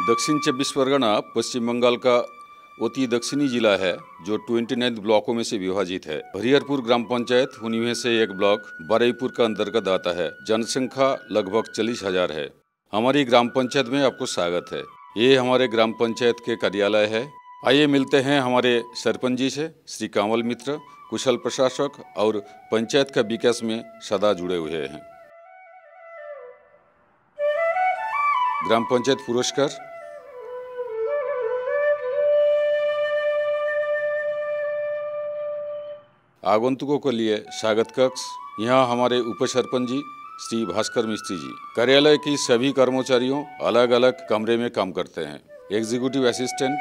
दक्षिण चब्बीस परगना पश्चिम बंगाल का अति दक्षिणी जिला है, जो 29 ब्लॉकों में से विभाजित है। हरिहरपुर ग्राम पंचायत उन्हीं से एक ब्लॉक बरईपुर का अंतर्गत आता है। जनसंख्या लगभग चालीस हज़ार है। हमारी ग्राम पंचायत में आपको स्वागत है। ये हमारे ग्राम पंचायत के कार्यालय है। आइए मिलते हैं हमारे सरपंच जी से, श्री कांवल मित्र, कुशल प्रशासक और पंचायत का विकास में सदा जुड़े हुए हैं। ग्राम पंचायत पुरस्कार आगंतुकों के लिए स्वागत कक्ष, यहाँ हमारे उप सरपंच जी, श्री भास्कर मिस्त्री जी। कार्यालय की सभी कर्मचारियों अलग अलग कमरे में काम करते हैं। एग्जीक्यूटिव असिस्टेंट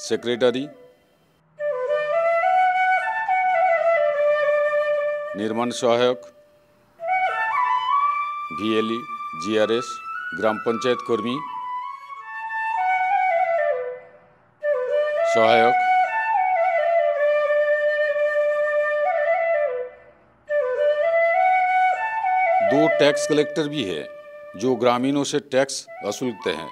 सेक्रेटरी निर्माण सहायक वीएलई जीआरएस ग्राम पंचायत कर्मी सहायक दो टैक्स कलेक्टर भी है, जो ग्रामीणों से टैक्स वसूलते हैं।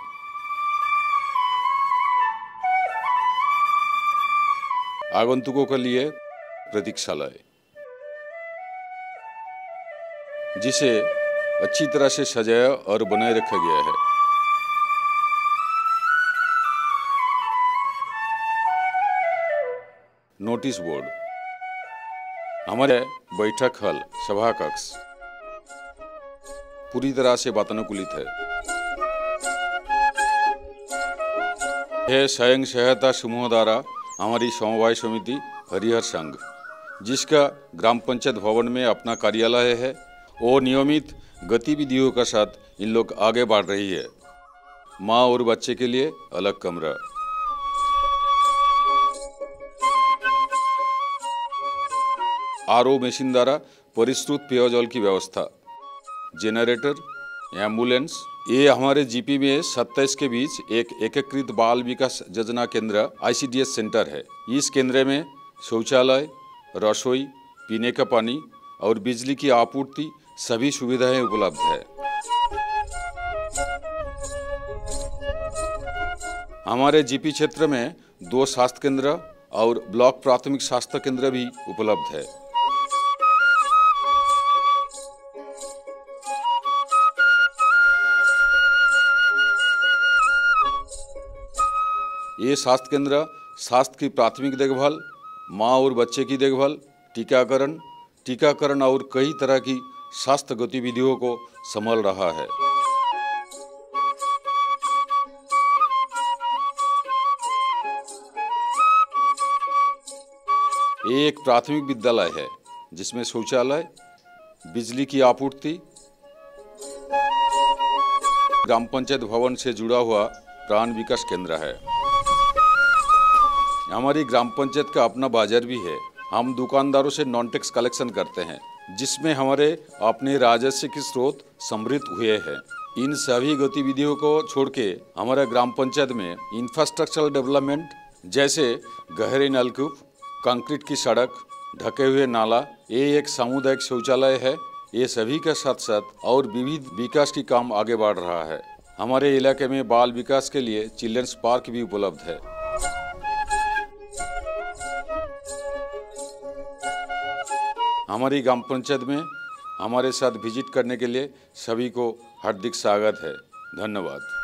आगंतुकों के लिए प्रतीक्षालय जिसे अच्छी तरह से सजाया और बनाए रखा गया है। Notice board. हमारे बैठक हल सभा कक्ष पूरी तरह से वातानुकूलित है। है स्वयं सहायता समूह द्वारा हमारी समवाय समिति, हरिहर संघ, जिसका ग्राम पंचायत भवन में अपना कार्यालय है वो नियमित गतिविधियों का साथ इन लोग आगे बढ़ रही है। माँ और बच्चे के लिए अलग कमरा। आर ओ मशीन द्वारा परिष्कृत पेयजल की व्यवस्था। जेनरेटर एंबुलेंस ये हमारे जीपी में सत्ताईस के बीच एक एकीकृत बाल विकास योजना केंद्र आईसीडीएस सेंटर है। इस केंद्र में शौचालय, रसोई, पीने का पानी और बिजली की आपूर्ति सभी सुविधाएँ उपलब्ध है। हमारे जीपी क्षेत्र में दो स्वास्थ्य केंद्र और ब्लॉक प्राथमिक स्वास्थ्य केंद्र भी उपलब्ध है। ये स्वास्थ्य केंद्र, स्वास्थ्य की प्राथमिक देखभाल, माँ और बच्चे की देखभाल, टीकाकरण टीकाकरण और कई तरह की स्वास्थ्य गतिविधियों को संभाल रहा है। एक प्राथमिक विद्यालय है, जिसमें शौचालय, बिजली की आपूर्ति, ग्राम पंचायत भवन से जुड़ा हुआ प्राण विकास केंद्र है। हमारी ग्राम पंचायत का अपना बाज़ार भी है। हम दुकानदारों से नॉन टैक्स कलेक्शन करते हैं, जिसमें हमारे अपने राजस्व के स्रोत समृद्ध हुए हैं। इन सभी गतिविधियों को छोड़ के हमारे ग्राम पंचायत में इंफ्रास्ट्रक्चरल डेवलपमेंट जैसे गहरे नलकूप कंक्रीट की सड़क, ढके हुए नाला, ये एक सामुदायिक शौचालय है। ये सभी के साथ साथ और विविध विकास की काम आगे बढ़ रहा है। हमारे इलाके में बाल विकास के लिए चिल्ड्रंस पार्क भी उपलब्ध है। हमारी ग्राम पंचायत में, हमारे साथ विज़िट करने के लिए सभी को हार्दिक स्वागत है। धन्यवाद।